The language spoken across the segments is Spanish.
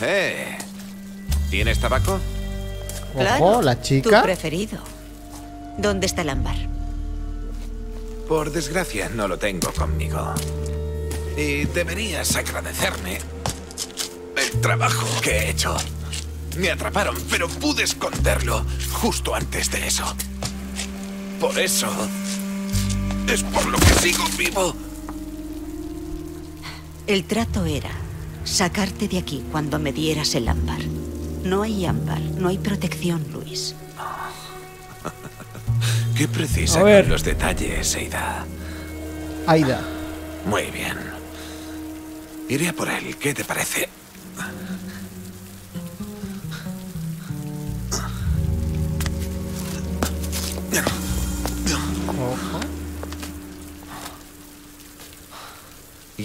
Eh, ¿tienes tabaco? Claro, Ojo, la Tu chica. preferido. ¿Dónde está el ámbar? Por desgracia, no lo tengo conmigo. Y deberías agradecerme el trabajo que he hecho. Me atraparon, pero pude esconderlo justo antes de eso. Por eso es por lo que sigo vivo. El trato era sacarte de aquí cuando me dieras el ámbar. No hay ámbar, no hay protección, Luis. Qué precisa A ver. con los detalles, Eida. Aida. Muy bien. Iré a por él, ¿qué te parece?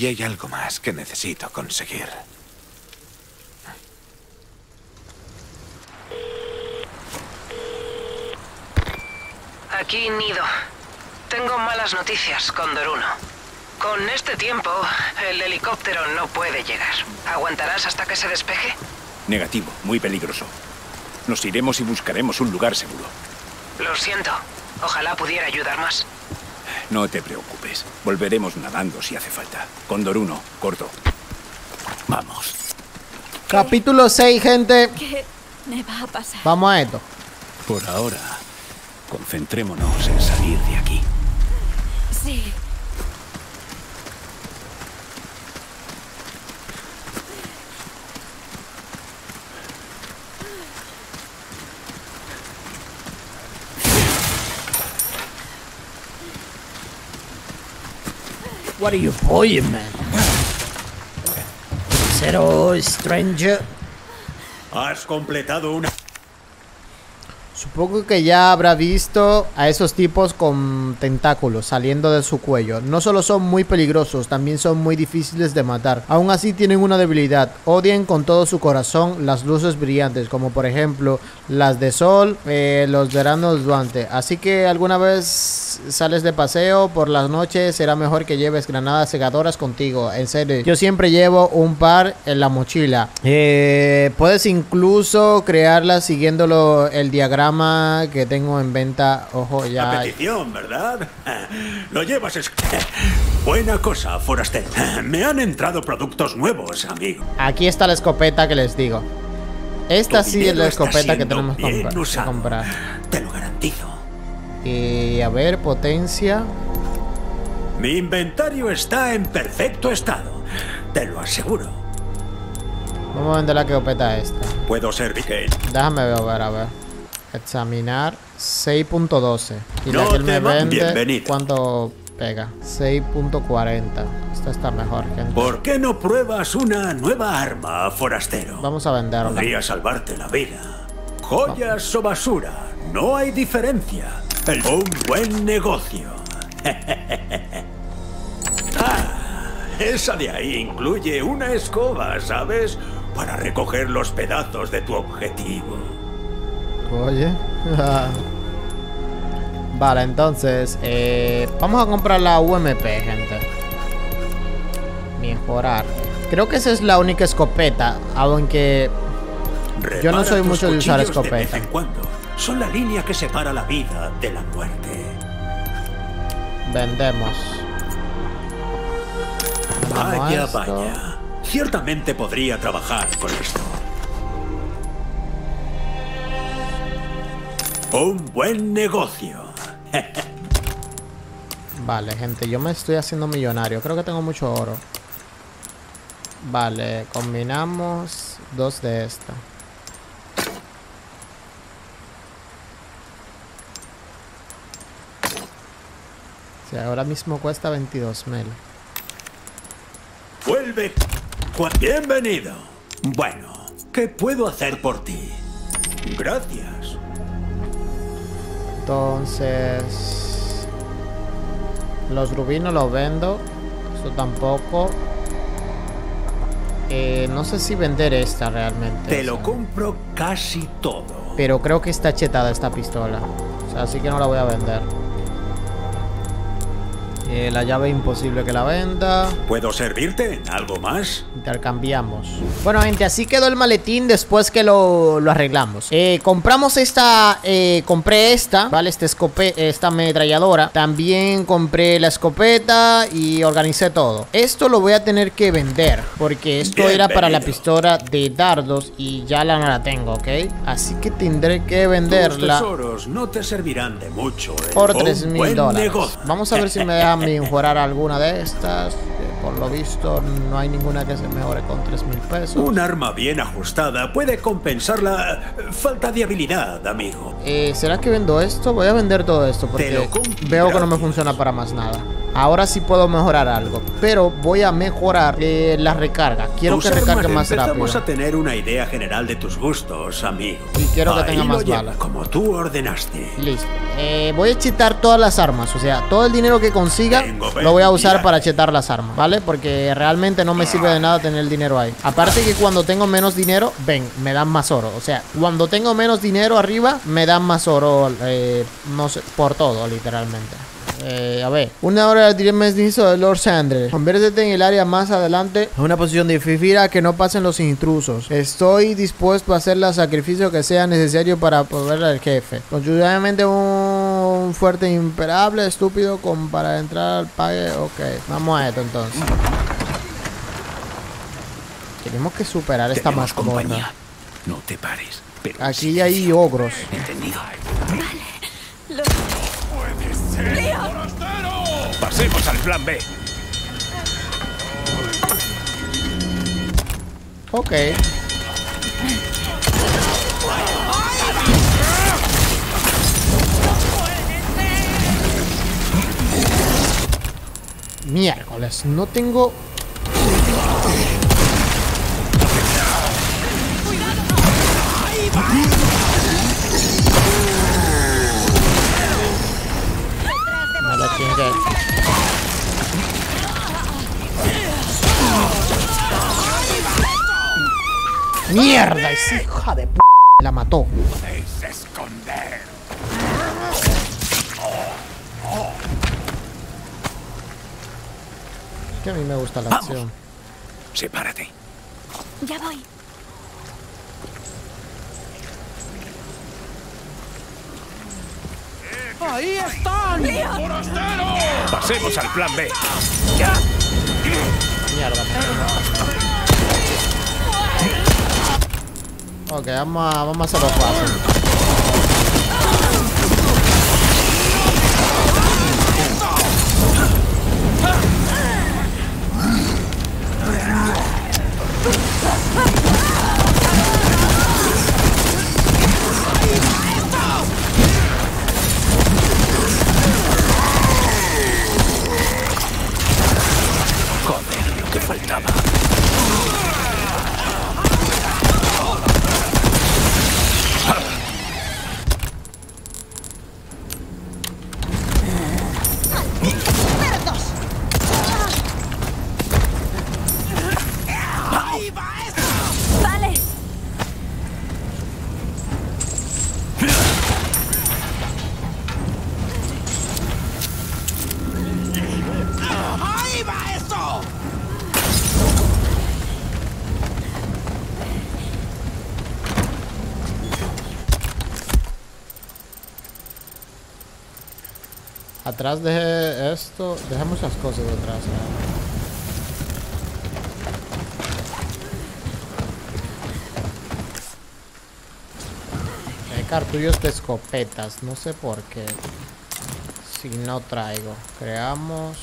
Y hay algo más que necesito conseguir. Aquí Nido. Tengo malas noticias, Cóndor 1. Con este tiempo, el helicóptero no puede llegar. ¿Aguantarás hasta que se despeje? Negativo, muy peligroso. Nos iremos y buscaremos un lugar seguro. Lo siento. Ojalá pudiera ayudar más. No te preocupes. Volveremos nadando si hace falta. Cóndor 1, corto. Vamos. Capítulo 6, gente. ¿Qué me va a pasar? Vamos a esto. Por ahora, concentrémonos en salir de aquí. Sí. What are you playing, man? Zero Stranger. Has completado una... Supongo que ya habrá visto a esos tipos con tentáculos saliendo de su cuello. No solo son muy peligrosos, también son muy difíciles de matar. Aún así tienen una debilidad. Odian con todo su corazón las luces brillantes, como por ejemplo las de sol, eh, los veranos duante. Así que alguna vez sales de paseo por las noches, será mejor que lleves granadas segadoras contigo. En serio, yo siempre llevo un par en la mochila. Eh, puedes incluso crearlas siguiéndolo el diagrama que tengo en venta. Ojo, ya. petición, ¿verdad? Lo llevas es... Buena cosa, forastero. Me han entrado productos nuevos, amigo. Aquí está la escopeta que les digo. Esta Tu sí es la escopeta que tenemos comprar- que comprar. Te lo garantizo. Y a ver, potencia. Mi inventario está en perfecto estado. Te lo aseguro. Vamos a vender la escopeta esta. Puedo servir. Déjame ver, a ver, a ver. Examinar 6.12. Y la No que él me vende, Bienvenido. ¿cuánto pega? 6.40. Esta está mejor, gente. ¿Por qué no pruebas una nueva arma, forastero? Vamos a venderla. Podría salvarte la vida. Joyas o basura, no hay diferencia. El- Un buen negocio. ah, esa de ahí incluye una escoba, ¿sabes? Para recoger los pedazos de tu objetivo. Oye. vale, entonces, eh, vamos a comprar la UMP, gente. Mejorar. Creo que esa es la única escopeta, aunque Yo no Repara soy mucho de usar cuchillos De vez escopeta. en cuando. Son la línea que separa la vida de la muerte. vendemos. Vaya, vaya. Ciertamente podría trabajar con esto. Un buen negocio. Vale, gente, yo me estoy haciendo millonario. Creo que tengo mucho oro. Vale, combinamos dos de esta. Sí, ahora mismo cuesta 22 mil. Vuelve. Bienvenido. Bueno, ¿qué puedo hacer por ti? Gracias. Entonces... Los rubinos los vendo. Esto tampoco. Eh, no sé si vender esta realmente. Te o lo compro casi todo. Pero creo que está chetada esta pistola. O sea, así que no la voy a vender. Eh, la llave imposible que la venda. ¿Puedo servirte en algo más? Intercambiamos. Bueno, gente, así quedó el maletín después que lo, lo arreglamos. Eh, compramos esta, eh, compré esta, ¿vale? Esta, escope esta ametralladora. También compré la escopeta y organicé todo. Esto lo voy a tener que vender porque esto era para la pistola de dardos y ya la no la tengo, ¿ok? Así que tendré que Tus venderla. tesoros no te servirán de mucho. ¿eh? por Un 3 mil dólares. negocio. Vamos a ver si me dejan mejorar alguna de estas. por lo visto no hay ninguna que se mejore con 3 mil pesos. Un arma bien ajustada puede compensar la eh, falta de habilidad, amigo. Eh, ¿Será que vendo esto? Voy a vender todo esto porque veo que no me funciona para más nada. Ahora sí puedo mejorar algo, pero voy a mejorar eh, la recarga. Quiero Tus que recargue más rápido. a tener una idea general de tus gustos, amigo. Y quiero que Ahí tenga lo más balas. Como tú ordenaste. Listo. Eh, voy a chetar todas las armas. O sea, todo el dinero que consiga Tengo lo voy a 20 usar para chetar las armas, ¿vale? Porque realmente no me sirve de nada tener el dinero ahí. Aparte que cuando tengo menos dinero, ven, me dan más oro. O sea, cuando tengo menos dinero arriba, me dan más oro, eh, no sé, por todo, literalmente. Eh, a ver, una hora de directo de Lord Sanders. Conviértete en el área más adelante. En una posición difícil a que no pasen los intrusos. Estoy dispuesto a hacer los sacrificios que sea necesario para poder al jefe. Constitucionalmente un fuerte imperable, estúpido, como para entrar al pague. Ok, vamos a esto entonces. Tenemos que superar esta Tenemos compañía. No te pares. Pero Aquí hay ogros. Entendido. Lo... Pasemos al plan B. Ok. Miércoles, no tengo... ¡Mierda! Esa hija de p... La mató. Podéis esconder. Que a mí me gusta la Vamos. acción. Sepárate. Ya voy. Pasemos al plan B. Mierda. Ok, vamos a, vamos a hacerlo fácil. Atrás dejé esto. Dejé muchas cosas detrás. ¿eh? Hay cartullos de escopetas. No sé por qué. Si no traigo. Creamos.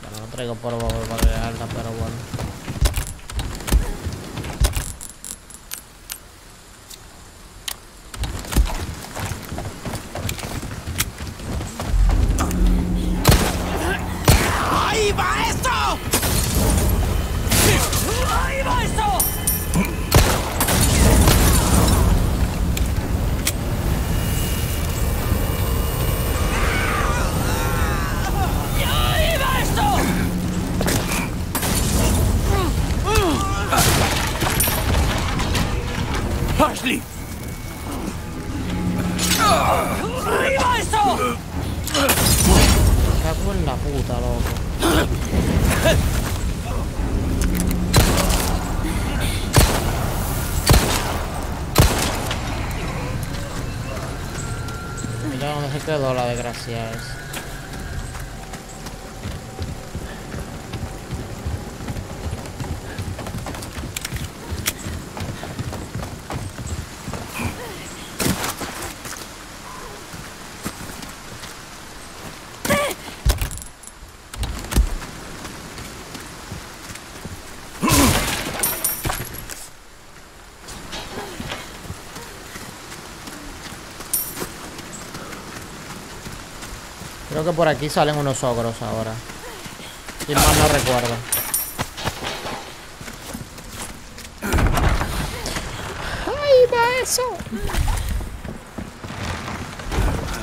Bueno, no traigo por para crearla, pero bueno. La que por aquí salen unos ogros ahora. Si mal no recuerdo. ¡Ay, va eso!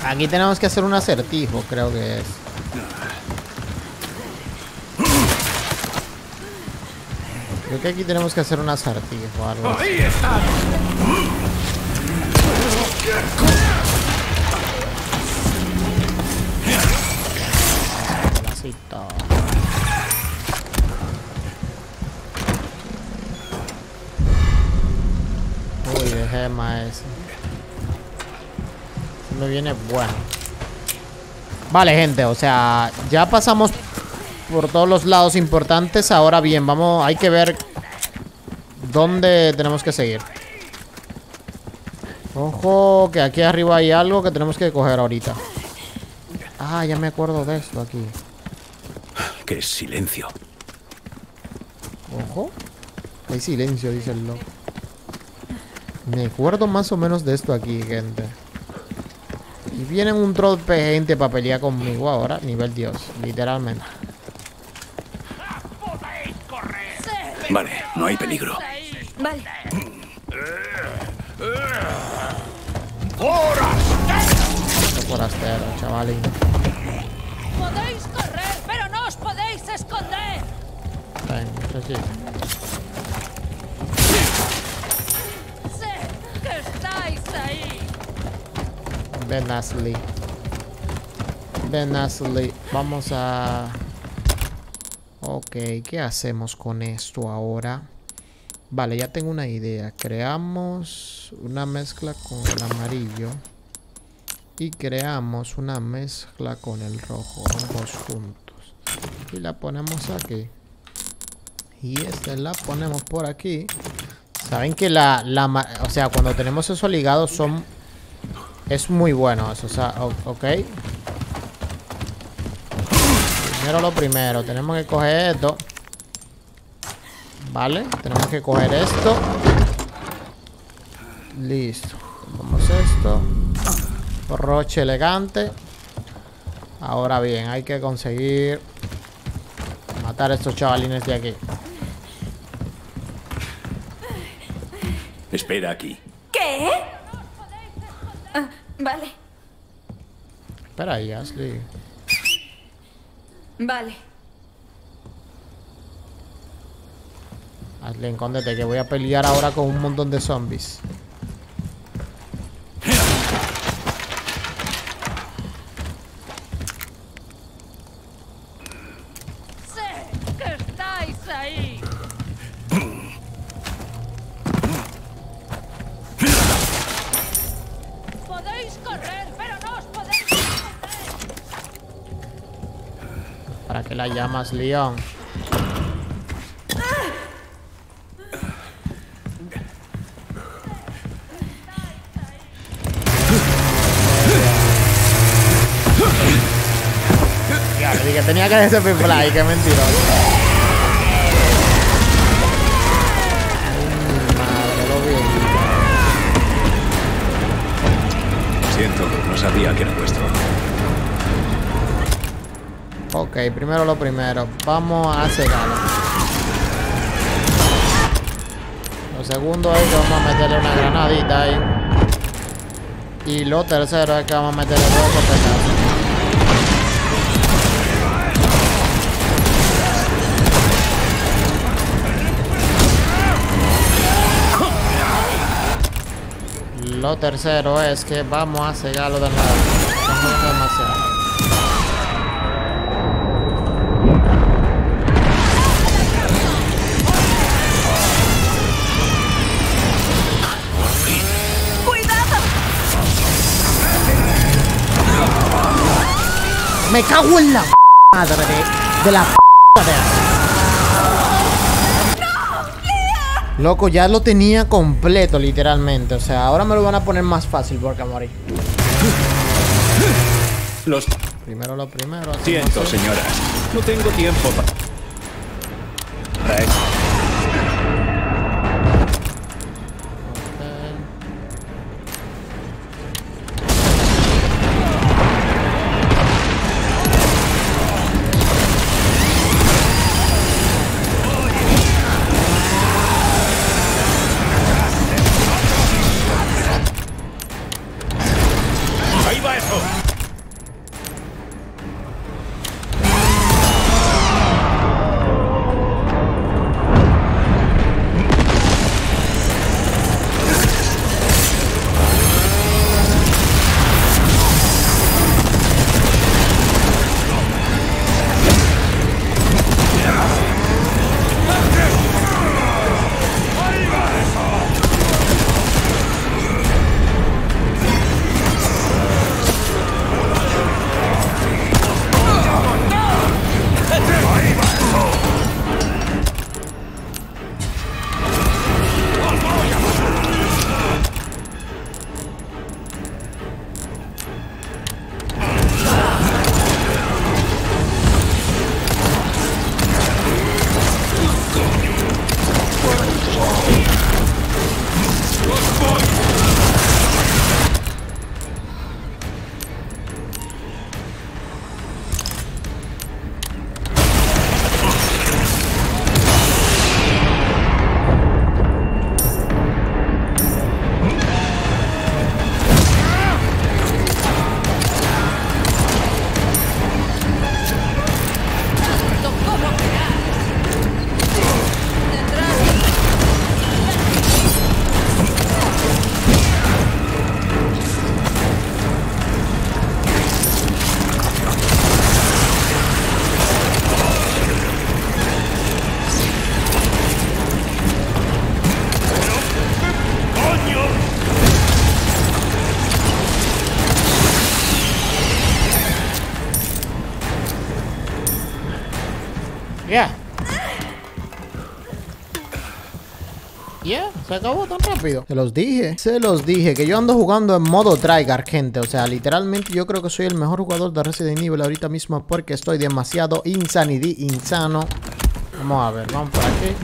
Aquí tenemos que hacer un acertijo, creo que es. Creo que aquí tenemos que hacer un acertijo o algo así. Uy, de gema ese. Me viene bueno. Vale, gente, o sea, ya pasamos por todos los lados importantes. Ahora bien, vamos, hay que ver dónde tenemos que seguir. Ojo, que aquí arriba hay algo que tenemos que coger ahorita. Ah, ya me acuerdo de esto aquí. ¡Qué silencio! Ojo. Hay silencio, dice el loco. Me acuerdo más o menos de esto aquí, gente. Y vienen un trope de gente para pelear conmigo ahora, nivel Dios, literalmente. Vale, no hay peligro. Vale. Qué forastero, chavalín. Ahí. Ven, Ashley. Ven, Ashley. Vamos a... Ok, ¿qué hacemos con esto ahora? Vale, ya tengo una idea. Creamos una mezcla con el amarillo. Y creamos una mezcla con el rojo. Ambos juntos. Y la ponemos aquí. Y esta la ponemos por aquí. Saben que la, la o sea, cuando tenemos eso ligado son es muy bueno eso, o sea, ok. Primero lo primero, tenemos que coger esto. Vale, tenemos que coger esto. Listo. Vamos esto. Roche elegante. Ahora bien, hay que conseguir matar a estos chavalines de aquí. Espera aquí. ¿Qué? Ah, vale, Espera ahí, Ashley. vale. Ashley, escóndete que voy a pelear ahora con un montón de zombies. ¿Para qué la llamas León? Ya, le dije, tenía que ese fly, qué mentiroso. No sabía que era Ok, primero lo primero. Vamos a cegarlo. Lo segundo es que vamos a meterle una granadita ahí. Y lo tercero es que vamos a meterle dos copetazos. Lo tercero es que vamos a cegarlo de nuevo. Demasiado. Me cago en la madre de, de la de Loco, ya lo tenía completo, literalmente. O sea, ahora me lo van a poner más fácil porque a morir. Los Primero lo primero. siento, así. señora. No tengo tiempo pa- para se acabó tan rápido. Se los dije, se los dije que yo ando jugando en modo tryhard, gente. O sea, literalmente yo creo que soy el mejor jugador de Resident Evil ahorita mismo porque estoy demasiado insanity, insano. Vamos a ver, vamos por aquí.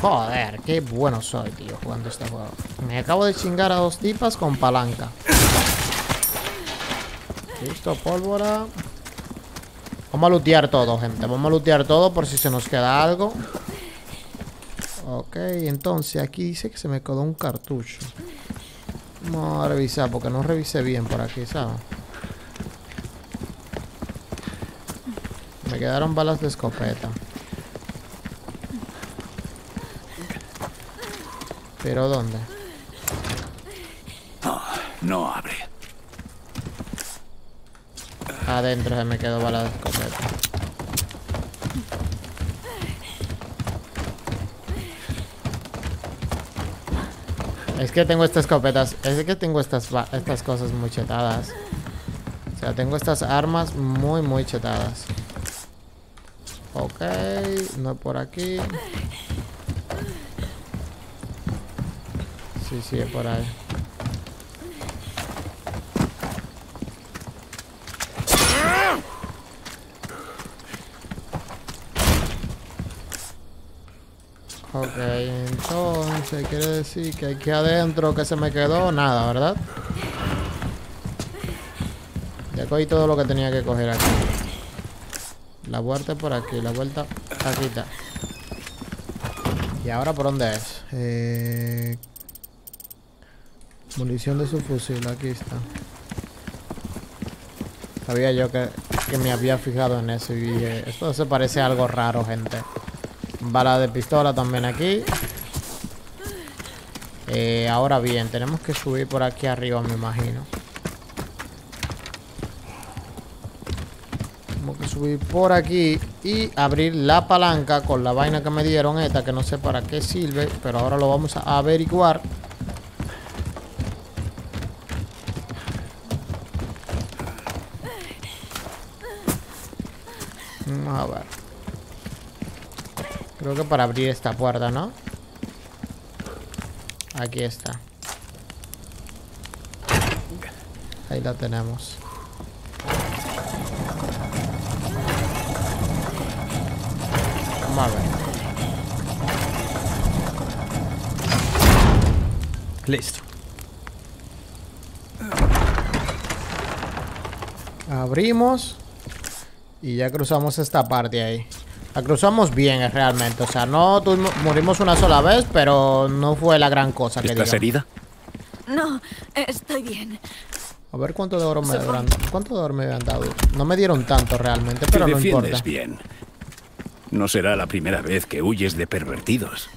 Joder, qué bueno soy, tío, jugando este juego. Me acabo de chingar a dos tipas con palanca. Listo, pólvora. Vamos a lootear todo, gente. Vamos a lootear todo por si se nos queda algo. Ok, entonces aquí dice que se me quedó un cartucho. Vamos a revisar porque no revisé bien por aquí, ¿sabes? Me quedaron balas de escopeta. ¿Pero dónde? No abre. Adentro se me quedó bala de escopeta. Es que tengo estas escopetas. Es que tengo estas, estas cosas muy chetadas. O sea, tengo estas armas muy, muy chetadas. Ok, no por aquí. Sí, sí, es por ahí. Ok, entonces quiere decir que aquí adentro que se me quedó nada, ¿verdad? Ya cogí todo lo que tenía que coger aquí. La vuelta por aquí, la vuelta aquí está. ¿Y ahora por dónde es? Eh... Munición de su fusil, aquí está. Sabía yo que, que me había fijado en eso y esto se parece a algo raro, gente. Bala de pistola también aquí. Eh, ahora bien, tenemos que subir por aquí arriba, me imagino. Tenemos que subir por aquí y abrir la palanca con la vaina que me dieron esta, que no sé para qué sirve, pero ahora lo vamos a averiguar. Vamos a ver. Creo que para abrir esta puerta, ¿no? Aquí está. Ahí la tenemos. Vamos a ver. Listo. Abrimos. Y ya cruzamos esta parte ahí. La cruzamos bien eh, realmente. O sea, no tuvimos- morimos una sola vez, pero no fue la gran cosa que ¿Estás digamos. herida? No, estoy bien. A ver cuánto de oro me dieron. ¿Cuánto de oro me habían dado? No me dieron tanto realmente, Te pero no importa. bien. No será la primera vez que huyes de pervertidos.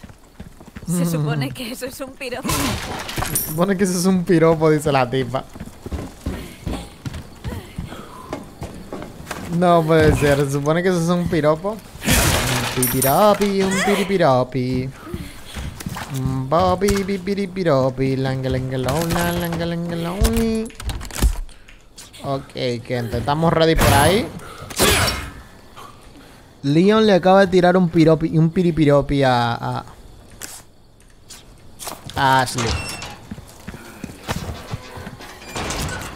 Se supone que eso es un piropo. Supone que eso es un piropo, dice la tipa. No puede ser. Se supone que eso es un piropo. Un pipirapi, un piripiropi. Un Bobby, pipiripiropi. Langalangalona, langalangaloni. Ok, gente, estamos ready por ahí. Leon le acaba de tirar un piropi, un piripiropi a, a, a Ashley.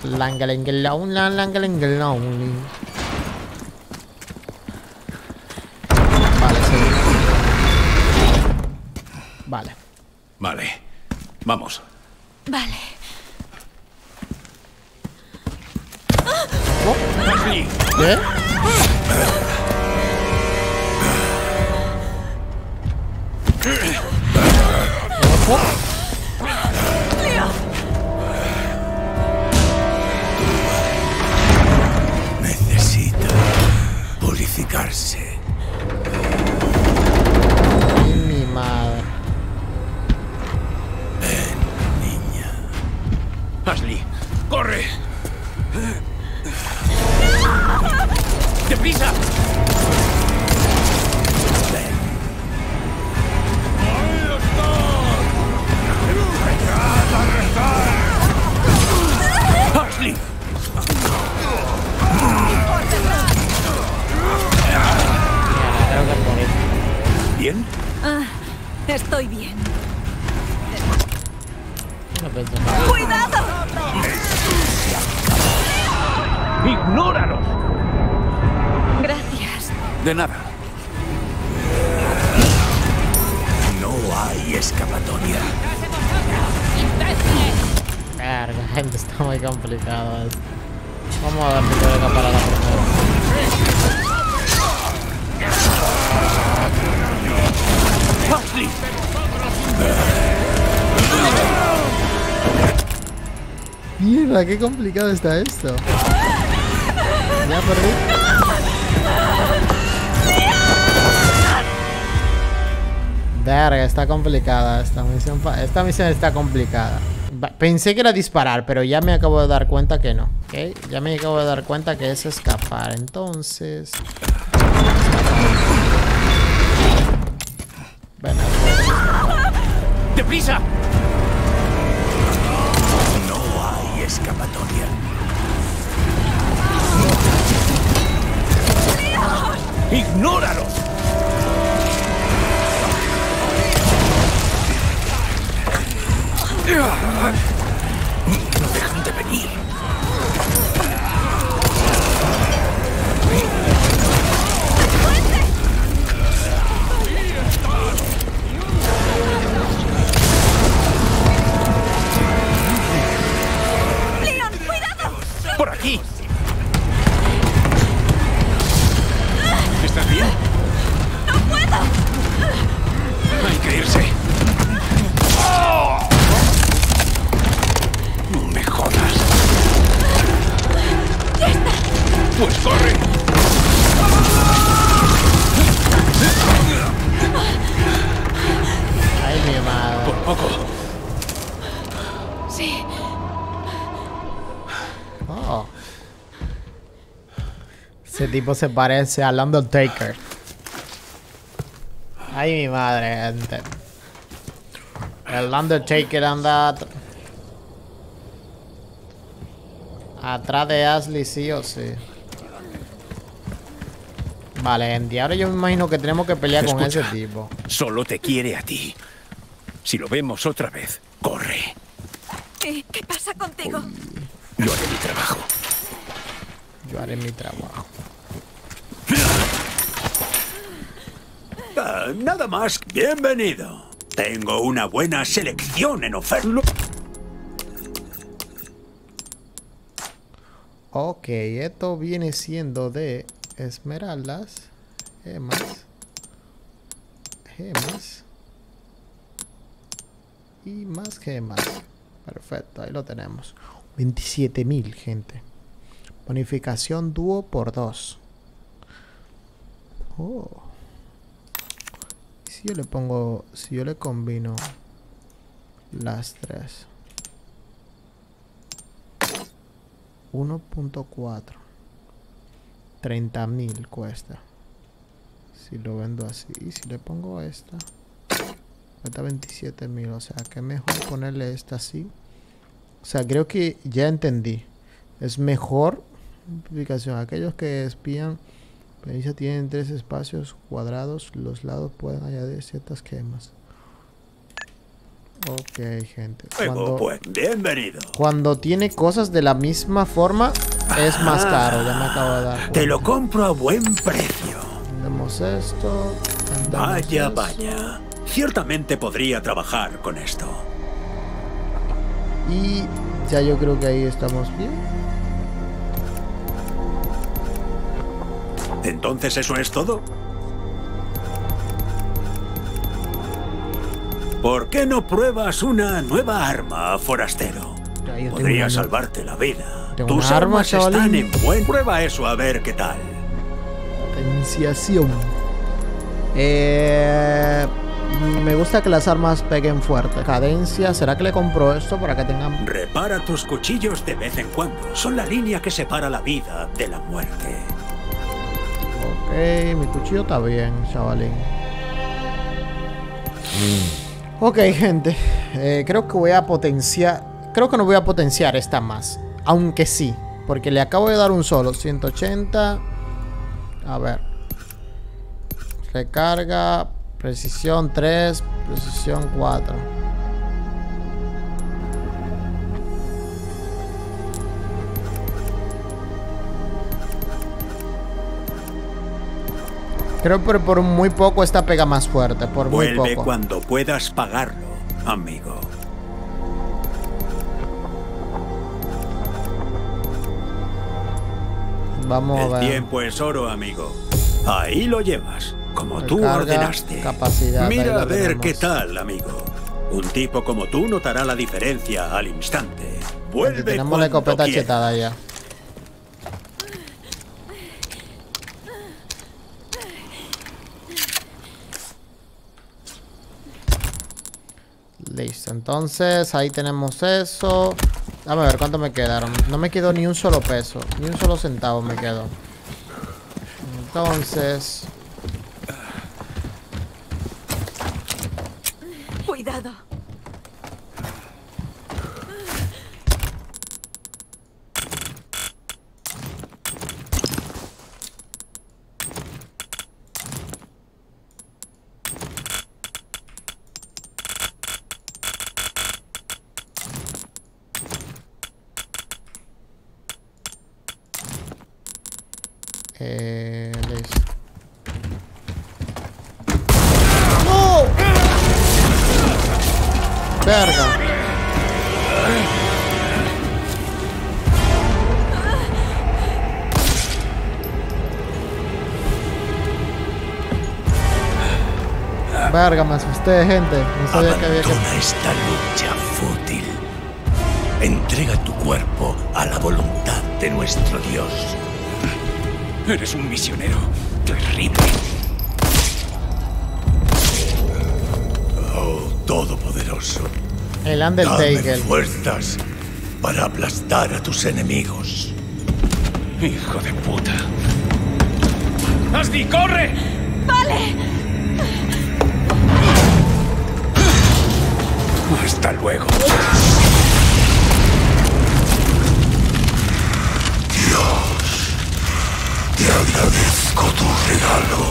Langalangalon, langalangaloni. Vale, sí. Vale. Vale. Vamos. Vale. Gente, está muy complicado. Vamos a darle que venga para la primera. Mierda, qué complicado está esto. Ya perdí. Verga, está complicada esta misión. Esta misión está complicada. Pensé que era disparar, pero ya me acabo de dar cuenta que no. ¿ok? Ya me acabo de dar cuenta que es escapar. Entonces. Bueno, ¡Deprisa! No hay escapatoria. ¡Ignóralos! No tipo se parece al Undertaker. Ay, mi madre, gente. El Undertaker anda at- atrás de Ashley, sí o sí. Vale, Andy, ahora yo me imagino que tenemos que pelear con ese tipo. Solo te quiere a ti. Si lo vemos otra vez, corre. ¿Y qué pasa contigo? Yo haré mi trabajo. Yo haré mi trabajo. Nada más. Bienvenido. Tengo una buena selección en oferta. Ok, esto viene siendo de esmeraldas, gemas, gemas y más gemas. Perfecto, ahí lo tenemos. 27.000, gente. Bonificación dúo por 2. Oh. ¿Y Si yo le pongo, si yo le combino las tres. 1.4 30.000 cuesta. Si lo vendo así y si le pongo esta cuesta 27.000 o sea que mejor ponerle esta así. O sea creo que ya entendí. Es mejor aplicación aquellos que espían pericia tienen tres espacios cuadrados los lados pueden añadir ciertas gemas ok gente Cuando- pues, bienvenido. cuando tiene cosas de la misma forma, es más caro. Ya me acabo de dar. Te lo compro a buen precio. Vendemos esto. Vaya, vaya. Ciertamente podría trabajar con esto. Y ya yo creo que ahí estamos bien. Entonces, ¿eso es todo? ¿Por qué no pruebas una nueva arma, forastero? Yo Podría una- salvarte la vida. Tengo Tus arma, armas están en buen... Prueba eso a ver qué tal. Potenciación. Eh, me gusta que las armas peguen fuerte. Cadencia. ¿Será que le compro esto para que tengan... Repara tus cuchillos de vez en cuando. Son la línea que separa la vida de la muerte. Ok, mi cuchillo está bien, chavalín. Ok, gente. eh, creo que voy a potenciar. Creo que no voy a potenciar esta más. Aunque sí. Porque le acabo de dar un solo. 180. A ver. Recarga. Precisión 3. Precisión 4. Creo que por muy poco esta pega más fuerte. Por muy Vuelve poco. cuando puedas pagarlo, amigo. Vamos a El ver. tiempo es oro, amigo. Ahí lo llevas, como tú ordenaste. capacidad, Mira a ver tenemos. qué tal, amigo. Un tipo como tú notará la diferencia al instante. Vuelve Tenemos la escopeta chetada ya. Listo, entonces ahí tenemos eso. Dame a ver cuánto me quedaron. No me quedó ni un solo peso, ni un solo centavo me quedó. Entonces, Cuidado. eh, listo. ¡No! Verga. Verga, me gente. No sabía que había que... Abandona esta lucha fútil. Entrega tu cuerpo a la voluntad de nuestro Dios. Eres un misionero terrible. Todopoderoso, El dame Undertaker. fuerzas para aplastar a tus enemigos. Hijo de puta. ¡Asdi, corre! ¡Vale! Hasta luego. Te agradezco. Agradezco tu regalo.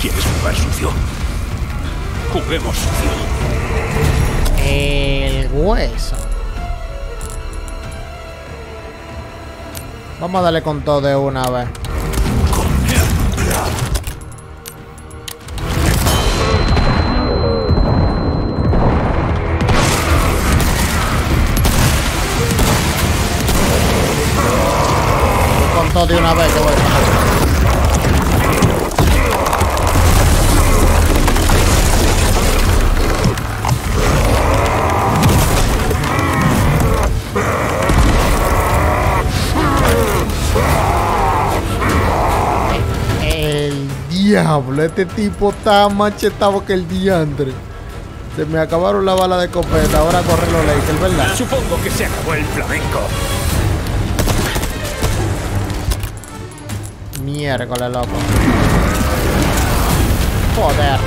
¿Quieres jugar sucio? Juguemos. El hueso. Vamos a darle con todo de una vez. Con todo de una vez que voy a diablo, este tipo está machetado que el diantre. Se me acabaron la bala de copeta, ahora corre los Lakers, ¿verdad? Supongo que se acabó el flamenco. Miércoles, loco. Joder.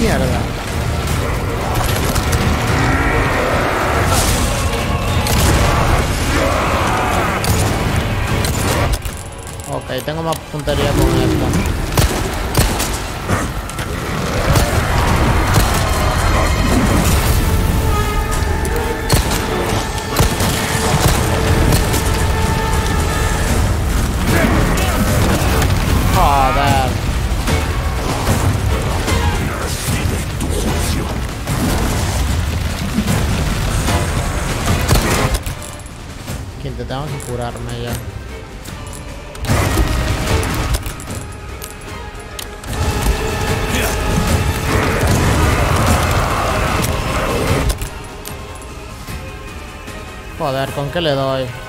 Mierda. Tengo más puntería con esto. Joder, ¿con qué le doy?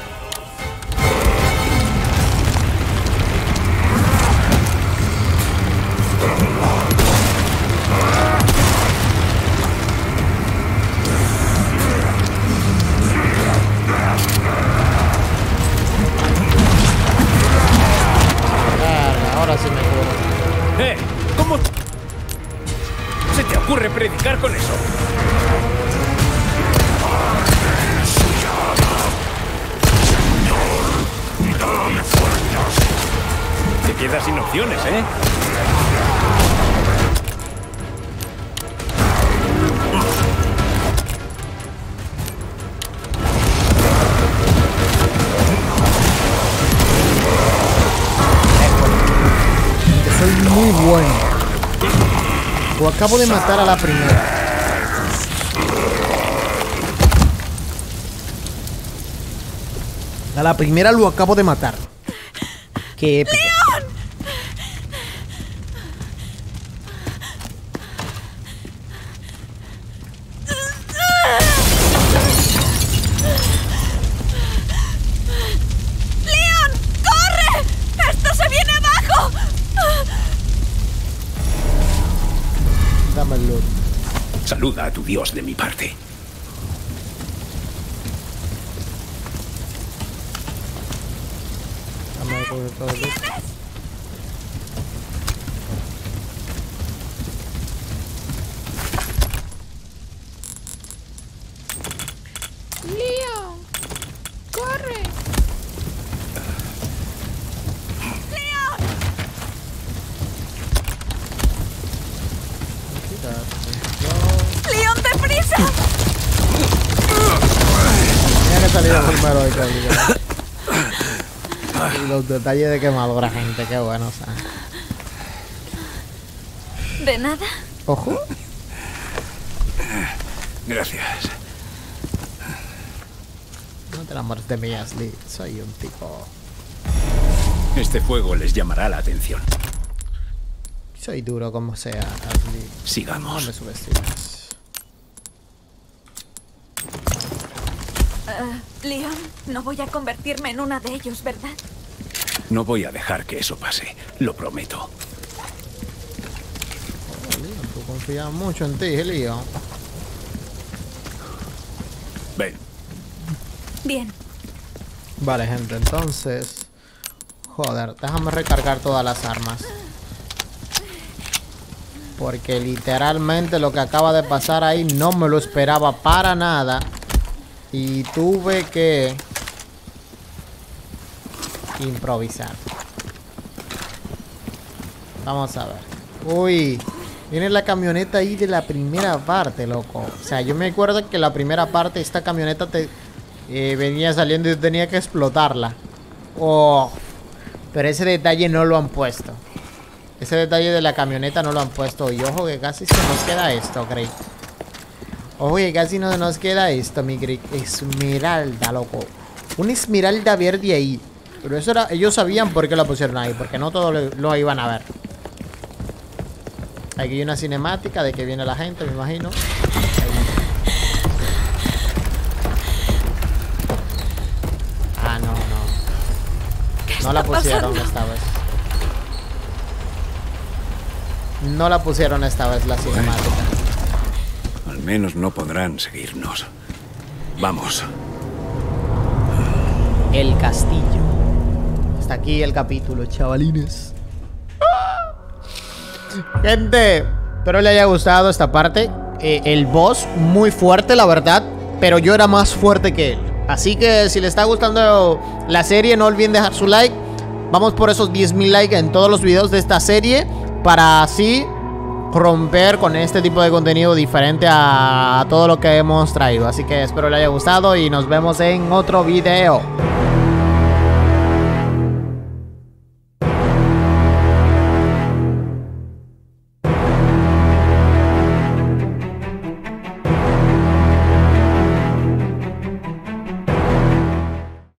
Acabo de matar a la primera. A la primera lo acabo de matar. Qué épico. Saluda a tu dios de mi parte el loot, todo el loot. ¡Leon! ¡Corre! ¡Leon, deprisa! Tenía que salir primero hoy, cabrón. Detalles de quemadura, gente, qué bueno, o sea. ¿De nada? Ojo. Gracias. No te enamores de mí, Ashley. Soy un tipo. Este fuego les llamará la atención. Soy duro como sea, Ashley. No Sigamos. me subestimes. Ah, Leon, no voy a convertirme en una de ellos, ¿verdad? No voy a dejar que eso pase. Lo prometo. Oh, Leon, tú confías mucho en ti, Leon. Ven. Bien. Vale, gente, entonces. Joder, déjame recargar todas las armas. Porque literalmente lo que acaba de pasar ahí no me lo esperaba para nada. Y tuve que improvisar. Vamos a ver. Uy, viene la camioneta ahí de la primera parte, loco. O sea, yo me acuerdo que la primera parte esta camioneta eh, venía saliendo y tenía que explotarla. Oh, pero ese detalle no lo han puesto. Ese detalle de la camioneta no lo han puesto. Y ojo que casi se nos queda esto, Greg. Ojo que casi no nos queda esto, mi Greg. Esmeralda, loco. Una esmeralda verde ahí. Pero eso era... Ellos sabían por qué lo pusieron ahí. Porque no todos lo, lo iban a ver. Aquí hay una cinemática de que viene la gente, me imagino. Ah, no, no. No la pusieron esta vez. No la pusieron esta vez la cinemática. Al menos no podrán seguirnos. Vamos. El castillo. Aquí el capítulo, chavalines. Gente, espero le haya gustado esta parte. Eh, el boss, muy fuerte, la verdad. Pero yo era más fuerte que él. Así que si les está gustando la serie, no olviden dejar su like. Vamos por esos 10.000 likes en todos los videos de esta serie. Para así romper con este tipo de contenido diferente a todo lo que hemos traído. Así que espero le haya gustado y nos vemos en otro video.